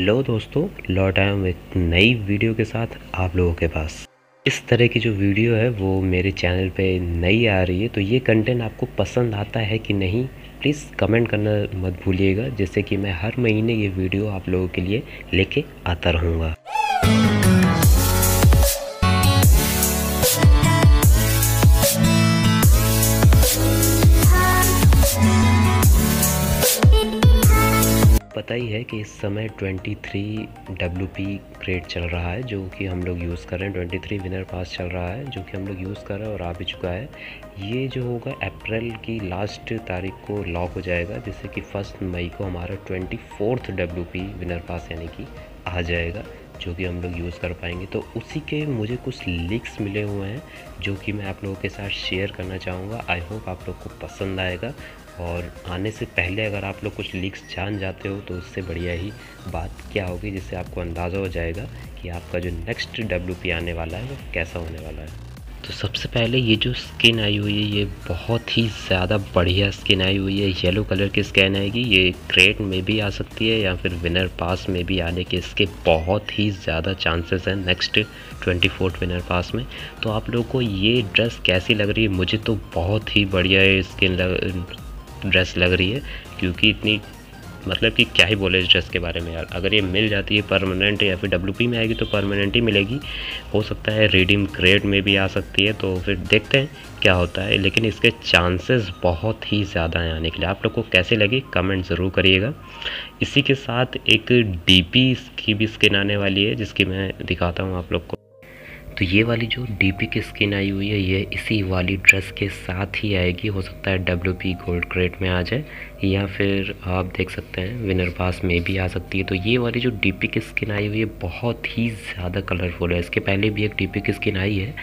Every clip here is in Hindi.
हेलो दोस्तों लौट आया हूँ एक नई वीडियो के साथ आप लोगों के पास। इस तरह की जो वीडियो है, वो मेरे चैनल पे नई आ रही है तो ये कंटेंट आपको पसंद आता है कि नहीं प्लीज़ कमेंट करना मत भूलिएगा जैसे कि मैं हर महीने ये वीडियो आप लोगों के लिए लेके आता रहूँगा। पता ही है कि इस समय 23 डब्ल्यू क्रेड चल रहा है, जो कि हम लोग यूज़ कर रहे हैं। 23 विनर पास चल रहा है, जो कि हम लोग यूज़ कर रहे हैं और आ भी चुका है। ये जो होगा अप्रैल की लास्ट तारीख को लॉक हो जाएगा, जिससे कि फ़र्स्ट मई को हमारा ट्वेंटी फोर्थ विनर पास यानी कि आ जाएगा, जो कि हम लोग यूज़ कर पाएँगे। तो उसी के मुझे कुछ लिंक्स मिले हुए हैं, जो कि मैं आप लोगों के साथ शेयर करना चाहूँगा। आई होप आप लोग को पसंद आएगा। और आने से पहले अगर आप लोग कुछ लीक्स जान जाते हो तो उससे बढ़िया ही बात क्या होगी, जिससे आपको अंदाज़ा हो जाएगा कि आपका जो नेक्स्ट डब्ल्यूपी आने वाला है, वो कैसा होने वाला है। तो सबसे पहले ये जो स्किन आई हुई है, ये बहुत ही ज़्यादा बढ़िया स्किन आई हुई है। येलो कलर की स्किन आएगी, ये क्रेट में भी आ सकती है, या फिर विनर पास में भी आने के इसके बहुत ही ज़्यादा चांसेस हैं next twenty fourth winner pass में। तो आप लोगों को ये ड्रेस कैसी लग रही है, मुझे तो बहुत ही बढ़िया स्किन लग ड्रेस लग रही है, क्योंकि इतनी मतलब कि क्या ही बोले इस ड्रेस के बारे में यार। अगर ये मिल जाती है परमानेंट या फिर डब्ल्यू में आएगी तो परमानेंट ही मिलेगी। हो सकता है रिडीम क्रेड में भी आ सकती है तो फिर देखते हैं क्या होता है। लेकिन इसके चांसेस बहुत ही ज़्यादा हैं आने के लिए। आप लोग को कैसे लगे कमेंट ज़रूर करिएगा। इसी के साथ एक डी की भी स्किन आने वाली है, जिसकी मैं दिखाता हूँ आप लोग को। तो ये वाली जो डीपी की स्किन आई हुई है, ये इसी वाली ड्रेस के साथ ही आएगी। हो सकता है डब्ल्यू पी गोल्ड क्रेट में आ जाए, या फिर आप देख सकते हैं विनर पास में भी आ सकती है। तो ये वाली जो डीपी की स्किन आई हुई है, बहुत ही ज़्यादा कलरफुल है। इसके पहले भी एक डीपी की स्किन आई है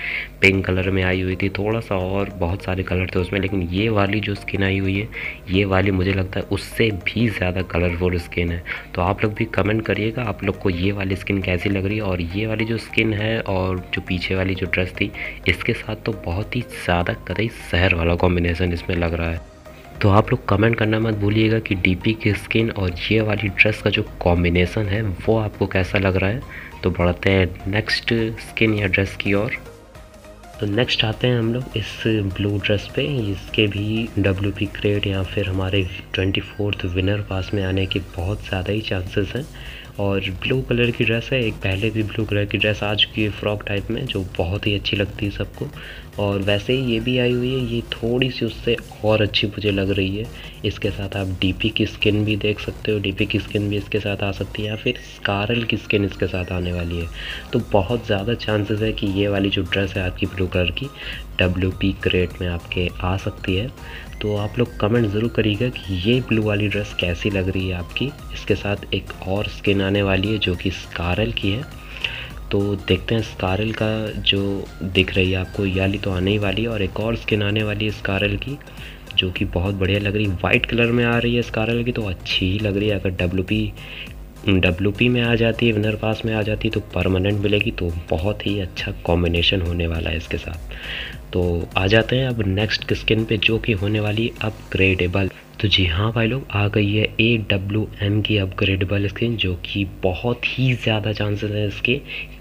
पिंक कलर में आई हुई थी। थोड़ा सा और बहुत सारे कलर थे उसमें, लेकिन ये वाली जो स्किन आई हुई है, ये वाली मुझे लगता है उससे भी ज़्यादा कलरफुल स्किन है। तो आप लोग भी कमेंट करिएगा, आप लोग को ये वाली स्किन कैसी लग रही है? और ये वाली जो स्किन है और जो पीछे वाली जो ड्रेस थी, इसके साथ तो बहुत ही ज़्यादा कतई शहर वाला कॉम्बिनेसन इसमें लग रहा है। तो आप लोग कमेंट करना मत भूलिएगा कि डीपी की स्किन और ये वाली ड्रेस का जो कॉम्बिनेसन है, वो आपको कैसा लग रहा है? तो बढ़ते हैं नेक्स्ट स्किन या ड्रेस की ओर। तो नेक्स्ट आते हैं हम लोग इस ब्लू ड्रेस पे। इसके भी डब्ल्यू पी क्रेड या फिर हमारे ट्वेंटी फोर्थ विनर पास में आने के बहुत ज़्यादा ही चांसेस हैं। और ब्लू कलर की ड्रेस है, एक पहले भी ब्लू कलर की ड्रेस आ चुकी है फ्रॉक टाइप में, जो बहुत ही अच्छी लगती है सबको। और वैसे ही ये भी आई हुई है, ये थोड़ी सी उससे और अच्छी मुझे लग रही है। इसके साथ आप डीपी की स्किन भी देख सकते हो डीपी की स्किन भी इसके साथ आ सकती है, या फिर स्कारल की स्किन इसके साथ आने वाली है। तो बहुत ज़्यादा चांसेस है कि ये वाली जो ड्रेस है आपकी ब्लू कलर की डब्ल्यू पी क्रेट में आपके आ सकती है। तो आप लोग कमेंट ज़रूर करिएगा कि ये ब्लू वाली ड्रेस कैसी लग रही है आपकी। इसके साथ एक और स्किन आने वाली है जो कि स्कारल की है। तो देखते हैं स्कारल का जो दिख रही है आपको, याली तो आने ही वाली है। और एक और स्किन आने वाली है स्कारल की, जो कि बहुत बढ़िया लग रही है। वाइट कलर में आ रही है स्कारल की तो अच्छी ही लग रही है। अगर डब्ल्यू डब्ल्यू पी में आ जाती है विनर पास में आ जाती है तो परमानेंट मिलेगी। तो बहुत ही अच्छा कॉम्बिनेशन होने वाला है इसके साथ। तो आ जाते हैं अब नेक्स्ट स्किन पे जो कि होने वाली अपग्रेडेबल तो जी हाँ भाई लोग, आ गई है ए डब्ल्यू एम की अपग्रेडेबल स्किन जो कि बहुत ही ज़्यादा चांसेस हैं इसके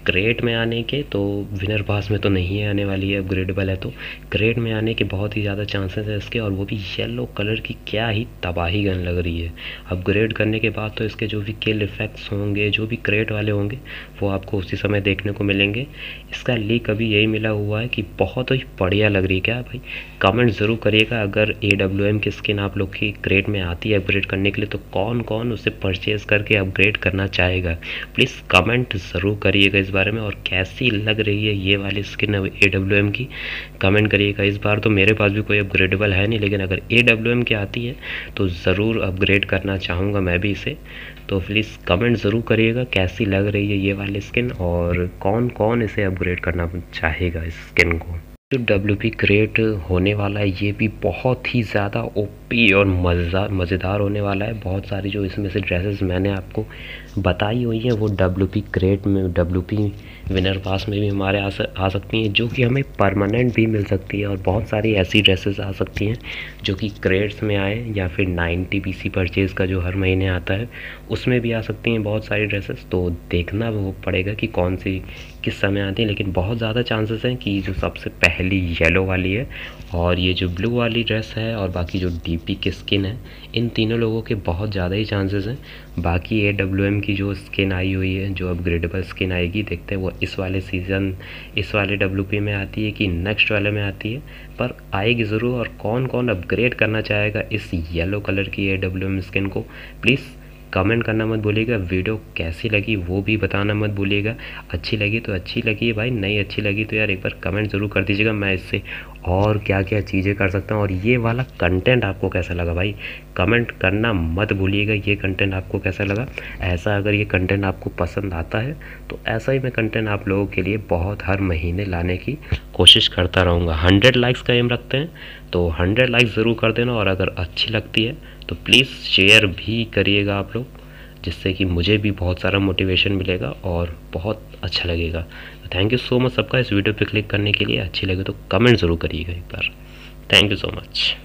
क्रेट में आने के तो विनर पास में तो नहीं है आने वाली है अपग्रेडेबल है तो। क्रेट में आने के बहुत ही ज़्यादा चांसेस हैं इसके, और वो भी येलो कलर की क्या ही तबाही गन लग रही है। अपग्रेड करने के बाद तो इसके जो भी किल इफेक्ट्स होंगे, जो भी क्रेट वाले होंगे, वो आपको उसी समय देखने को मिलेंगे। इसका लीक अभी यही मिला हुआ है कि बहुत ही बढ़िया लग रही है क्या भाई? कमेंट ज़रूर करिएगा। अगर ए डब्ल्यू एम की स्किन आप लोग की क्रेट में आती है अपग्रेड करने के लिए तो कौन कौन उसे परचेज़ करके अपग्रेड करना चाहेगा? प्लीज़ कमेंट ज़रूर करिएगा इस बारे में और कैसी लग रही है ये वाली स्किन ए डब्ल्यू एम की? कमेंट करिएगा इस बार तो मेरे पास भी कोई अपग्रेडेबल है नहीं, लेकिन अगर ए डब्ल्यू एम की आती है तो ज़रूर अपग्रेड करना चाहूँगा मैं भी इसे। तो प्लीज़ कमेंट ज़रूर करिएगा कैसी लग रही है ये वाली स्किन और कौन कौन इसे अपग्रेड करना चाहेगा इस स्किन को? जो डब्ल्यू पी क्रिएट होने वाला है, ये भी बहुत ही ज़्यादा ओपी और मज़ेदार मज़ेदार होने वाला है। बहुत सारी जो इसमें से ड्रेसेस मैंने आपको बताई हुई है वो डब्ल्यू पी क्रेट में डब्ल्यू पी विनर पास में भी हमारे आ, आ सकती हैं जो कि हमें परमानेंट भी मिल सकती है और बहुत सारी ऐसी ड्रेसेस आ सकती हैं जो कि क्रेट्स में आए या फिर नाइन्टी पी सी परचेज़ का जो हर महीने आता है उसमें भी आ सकती हैं बहुत सारी ड्रेसेस तो देखना वो पड़ेगा कि कौन सी किस समय आती है लेकिन बहुत ज़्यादा चांसेस हैं कि जो सबसे पहली येलो वाली है और ये जो ब्लू वाली ड्रेस है और बाकी जो डी पी की स्किन है इन तीनों लोगों के बहुत ज़्यादा ही चांसेस हैं। बाकी ए डब्ल्यू एम की जो स्किन आई हुई है, जो अपग्रेडेबल स्किन आएगी, देखते हैं वो इस वाले सीज़न इस वाले डब्ल्यू पी में आती है कि नेक्स्ट वाले में आती है। पर आएगी ज़रूर और कौन कौन अपग्रेड करना चाहेगा इस येलो कलर की ए डब्ल्यू एम स्किन को प्लीज़ कमेंट करना मत भूलिएगा, वीडियो कैसी लगी वो भी बताना मत भूलिएगा। अच्छी लगी तो अच्छी लगी भाई, नहीं अच्छी लगी तो यार एक बार कमेंट ज़रूर कर दीजिएगा, मैं इससे और क्या क्या चीज़ें कर सकता हूँ। और ये वाला कंटेंट आपको कैसा लगा भाई? कमेंट करना मत भूलिएगा, ये कंटेंट आपको कैसा लगा? ऐसा अगर ये कंटेंट आपको पसंद आता है तो ऐसा ही मैं कंटेंट आप लोगों के लिए बहुत हर महीने लाने की कोशिश करता रहूँगा। हंड्रेड लाइक्स का एम रखते हैं तो हंड्रेड लाइक ज़रूर कर देना और अगर अच्छी लगती है तो प्लीज़ शेयर भी करिएगा आप लोग, जिससे कि मुझे भी बहुत सारा मोटिवेशन मिलेगा और बहुत अच्छा लगेगा। तो थैंक यू सो मच सबका इस वीडियो पे क्लिक करने के लिए। अच्छी लगे तो कमेंट ज़रूर करिएगा एक बार। Thank you so much